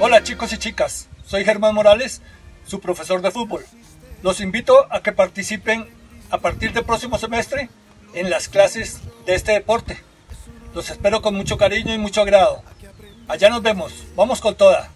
Hola chicos y chicas, soy Germán Morales, su profesor de fútbol. Los invito a que participen a partir del próximo semestre en las clases de este deporte. Los espero con mucho cariño y mucho agrado. Allá nos vemos, vamos con toda.